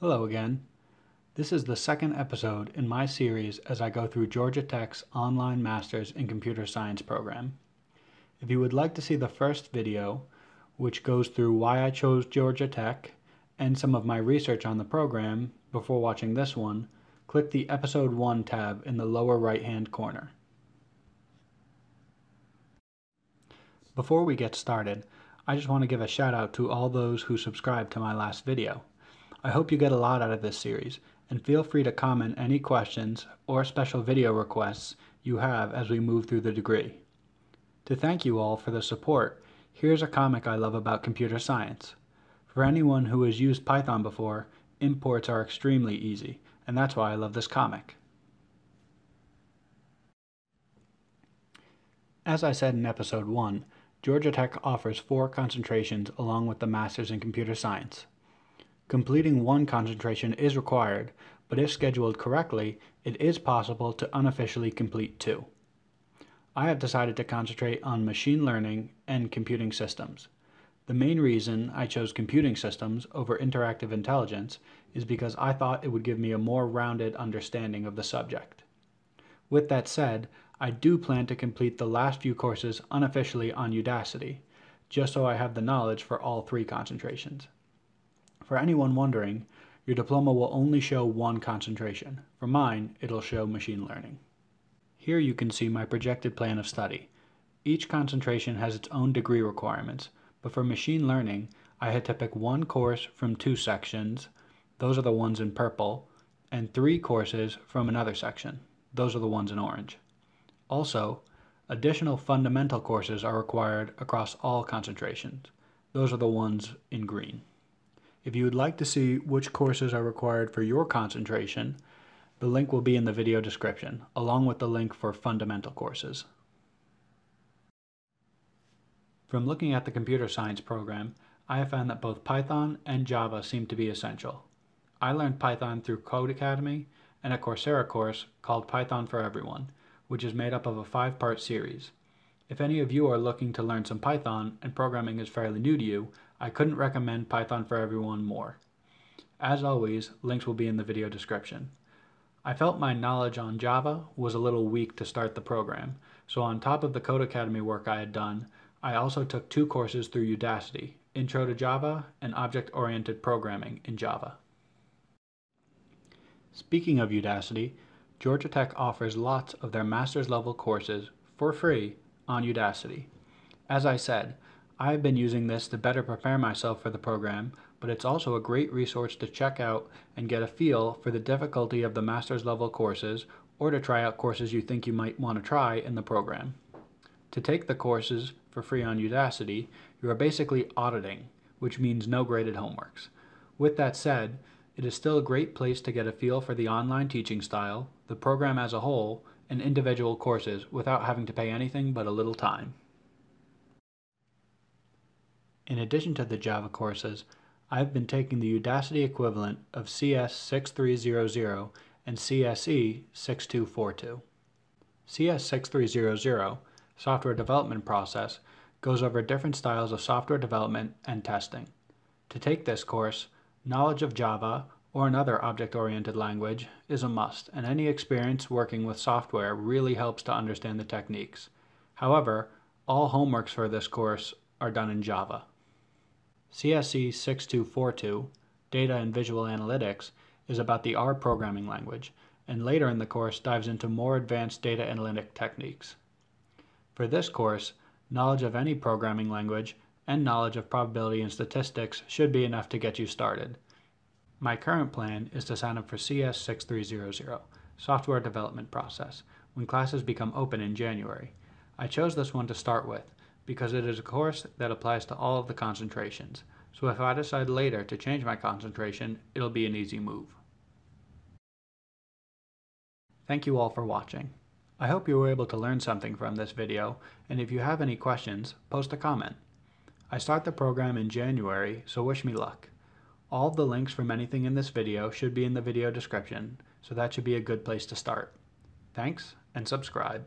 Hello again. This is the second episode in my series as I go through Georgia Tech's online Masters in Computer Science program. If you would like to see the first video, which goes through why I chose Georgia Tech and some of my research on the program before watching this one, click the Episode 1 tab in the lower right hand corner. Before we get started, I just want to give a shout out to all those who subscribed to my last video. I hope you get a lot out of this series, and feel free to comment any questions or special video requests you have as we move through the degree. To thank you all for the support, here's a comic I love about computer science. For anyone who has used Python before, imports are extremely easy, and that's why I love this comic. As I said in episode 1, Georgia Tech offers four concentrations along with the Masters in Computer Science. Completing one concentration is required, but if scheduled correctly, it is possible to unofficially complete two. I have decided to concentrate on machine learning and computing systems. The main reason I chose computing systems over interactive intelligence is because I thought it would give me a more rounded understanding of the subject. With that said, I do plan to complete the last few courses unofficially on Udacity, just so I have the knowledge for all three concentrations. For anyone wondering, your diploma will only show one concentration. For mine, it'll show machine learning. Here you can see my projected plan of study. Each concentration has its own degree requirements, but for machine learning, I had to pick one course from two sections, those are the ones in purple, and three courses from another section, those are the ones in orange. Also, additional fundamental courses are required across all concentrations, those are the ones in green. If you would like to see which courses are required for your concentration, the link will be in the video description, along with the link for fundamental courses. From looking at the computer science program, I have found that both Python and Java seem to be essential. I learned Python through Codecademy and a Coursera course called Python for Everyone, which is made up of a five-part series. If any of you are looking to learn some Python and programming is fairly new to you, I couldn't recommend Python for Everyone more. As always, links will be in the video description. I felt my knowledge on Java was a little weak to start the program, so on top of the Codecademy work I had done, I also took two courses through Udacity, Intro to Java and Object-Oriented Programming in Java. Speaking of Udacity, Georgia Tech offers lots of their master's level courses for free on Udacity. As I said, I have been using this to better prepare myself for the program, but it's also a great resource to check out and get a feel for the difficulty of the master's level courses or to try out courses you think you might want to try in the program. To take the courses for free on Udacity, you are basically auditing, which means no graded homeworks. With that said, it is still a great place to get a feel for the online teaching style, the program as a whole, and individual courses without having to pay anything but a little time. In addition to the Java courses, I've been taking the Udacity equivalent of CS 6300 and CSE 6242. CS 6300, Software Development Process, goes over different styles of software development and testing. To take this course, knowledge of Java or another object-oriented language is a must, and any experience working with software really helps to understand the techniques. However, all homeworks for this course are done in Java. CSE 6242, Data and Visual Analytics, is about the R programming language, and later in the course dives into more advanced data analytic techniques. For this course, knowledge of any programming language and knowledge of probability and statistics should be enough to get you started. My current plan is to sign up for CS 6300, Software Development Process, when classes become open in January. I chose this one to start with because it is a course that applies to all of the concentrations, so if I decide later to change my concentration, it'll be an easy move. Thank you all for watching. I hope you were able to learn something from this video, and if you have any questions, post a comment. I start the program in January, so wish me luck. All the links from anything in this video should be in the video description, so that should be a good place to start. Thanks, and subscribe.